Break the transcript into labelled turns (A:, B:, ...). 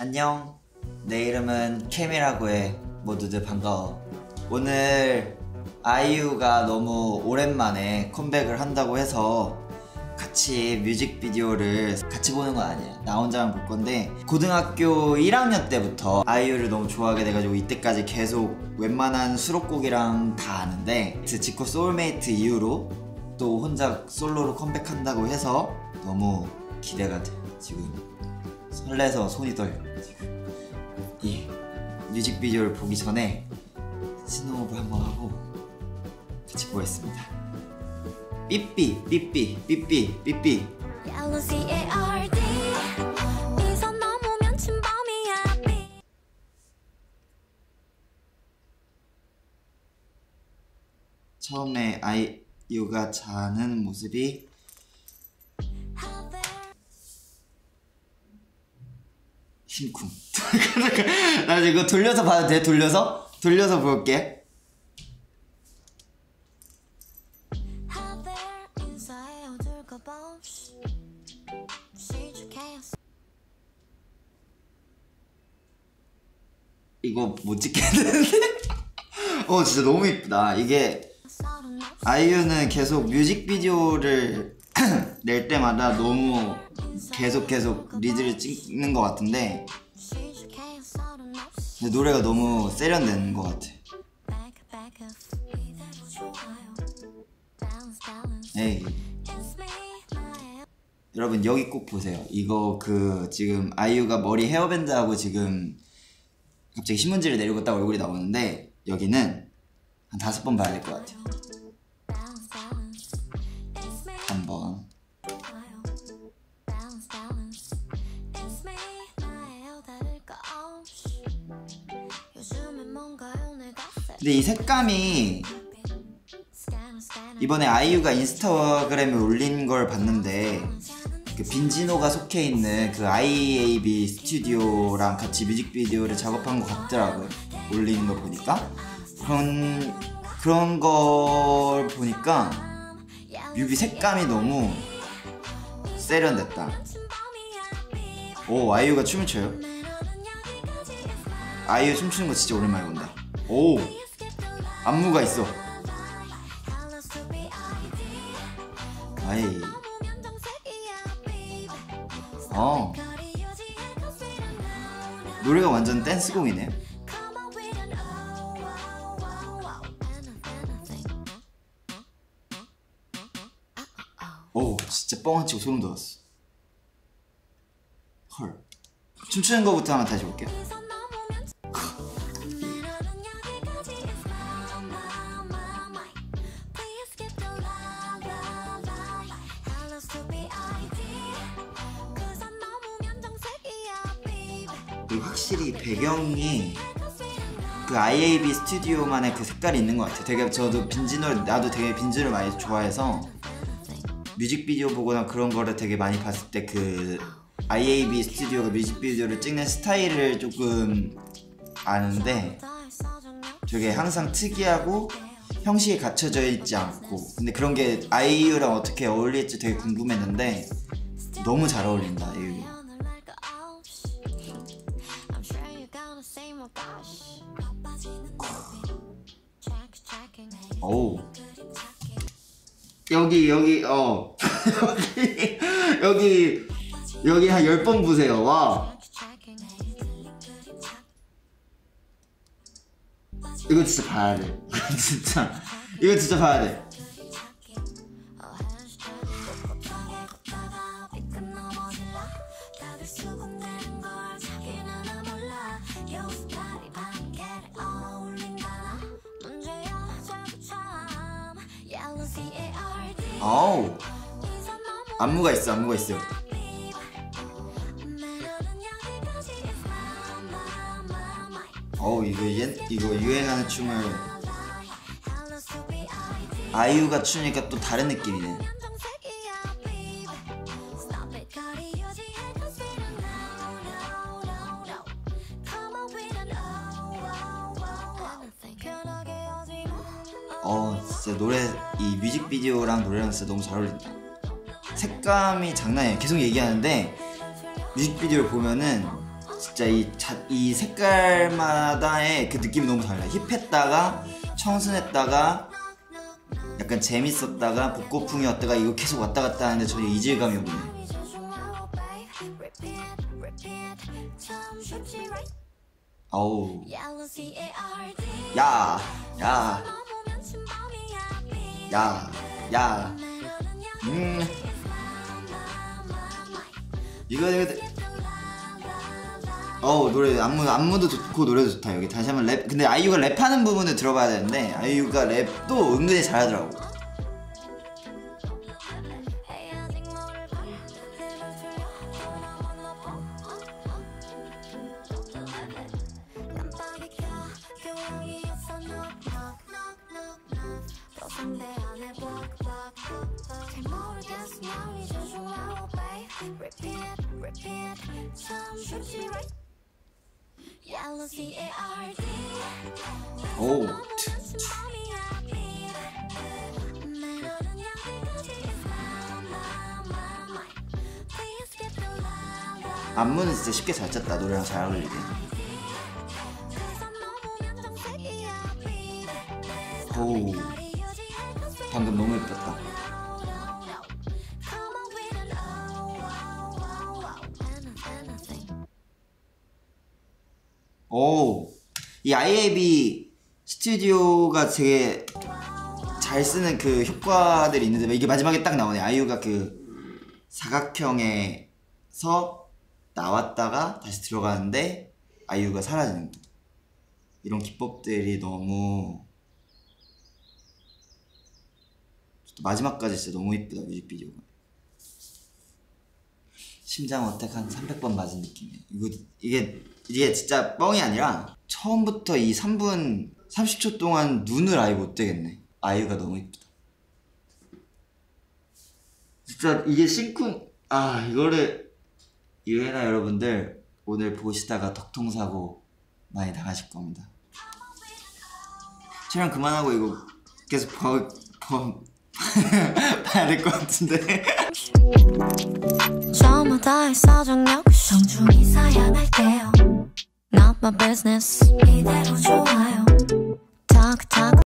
A: 안녕. 내 이름은 캠이라고 해. 모두들 반가워. 오늘 아이유가 너무 오랜만에 컴백을 한다고 해서 같이 뮤직비디오를 같이 보는 건 아니야. 나 혼자만 볼 건데 고등학교 1학년 때부터 아이유를 너무 좋아하게 돼가지고 이때까지 계속 웬만한 수록곡이랑 다 아는데 그 지코 소울메이트 이후로 또 혼자 솔로로 컴백한다고 해서 너무 기대가 돼. 지금 설레서 손이 떨려. 이 뮤직비디오를 보기 전에 스노우를 한번 하고 같이 보겠습니다. 삐삐 삐삐 삐삐 삐삐 처음에 아이유가 자는 모습이 심쿵 나 이거 돌려서 봐도 돼? 돌려서? 돌려서 볼게 이거 못 찍겠는데? 어 진짜 너무 이쁘다 이게 아이유는 계속 뮤직비디오를 낼 때마다 너무 계속 계속 리드를 찍는 것 같은데 근데 노래가 너무 세련된 것 같아. 에이. 여러분 여기 꼭 보세요. 이거 그 지금 아이유가 머리 헤어밴드 하고 지금 갑자기 신문지를 내리고 딱 얼굴이 나오는데 여기는 한 다섯 번 봐야 될 것 같아요 근데 이 색감이 이번에 아이유가 인스타그램에 올린 걸 봤는데 그 빈지노가 속해 있는 그 IAB 스튜디오랑 같이 뮤직비디오를 작업한 것 같더라고요. 올리는 거 보니까 그런 그런 걸 보니까 뮤비 색감이 너무 세련됐다. 오 아이유가 춤을 춰요. 아이유 춤추는 거 진짜 오랜만에 본다. 오 안무가 있어. 아이 어 노래가 완전 댄스곡이네. 오 진짜 뻥안 치고 소름 돋았어. 헐 춤추는 거부터 한번 다시 볼게요. 그리고 확실히 배경이 그 IAB 스튜디오만의 그 색깔이 있는 것 같아요. 되게 저도 빈지노 나도 되게 빈지노를 많이 좋아해서 뮤직비디오 보거나 그런 거를 되게 많이 봤을 때 그 IAB 스튜디오가 뮤직비디오를 찍는 스타일을 조금 아는데 되게 항상 특이하고 형식에 갖춰져 있지 않고 근데 그런 게 아이유랑 어떻게 어울릴지 되게 궁금했는데 너무 잘 어울린다 아이유. 오 여기 여기 어. 여기 여기 여기 한열번 보세요. 와. 이거 진짜 봐야 돼. 이거 진짜 이거 진짜 봐야 돼 어우. 안무가 있어 안무가 있어. 어우 이거 옛 이거 유행하는 춤을 아이유가 추니까 또 다른 느낌이네 어 진짜 노래 이 뮤직비디오랑 노래랑 진짜 너무 잘 어울린다. 색감이 장난이에요. 계속 얘기하는데 뮤직비디오를 보면은 진짜 이, 자, 이 색깔마다의 그 느낌이 너무 달라요. 힙했다가 청순했다가 약간 재밌었다가 복고풍이었다가 이거 계속 왔다 갔다 하는데 전혀 이질감이 없네. 아우. 야, 야, 야, 야. 음. 이거 이거 어우 노래 안무 안무도 좋고 노래도 좋다 여기 다시 한번 랩 근데 아이유가 랩하는 부분을 들어봐야 되는데 아이유가 랩도 은근히 잘하더라고 오 안무는 진짜 쉽게 잘 짰다 노래랑 잘 어울리게 오. 방금 너무 예뻤다 오, 이 IAB 스튜디오가 되게 잘 쓰는 그 효과들이 있는데 이게 마지막에 딱 나오네. 아이유가 그 사각형에서 나왔다가 다시 들어가는데 아이유가 사라지는 거. 이런 기법들이 너무 마지막까지 진짜 너무 이쁘다 뮤직비디오가. 심장 어택 한 300번 맞은 느낌이에요. 이거 이게 이게 진짜 뻥이 아니라 처음부터 이 3분 30초 동안 눈을 아예 못 떼겠네. 아이유가 너무 이쁘다. 진짜 이게 싱쿵 아 이거를 유해나 여러분들 오늘 보시다가 덕통사고 많이 당하실 겁니다. 촬영 그만하고 이거 계속 버, 버, 봐야 될 것 같은데.
B: 저마다 일사정역 정중히 사양할게요. Not my business. 이대로 좋아요. 타그타그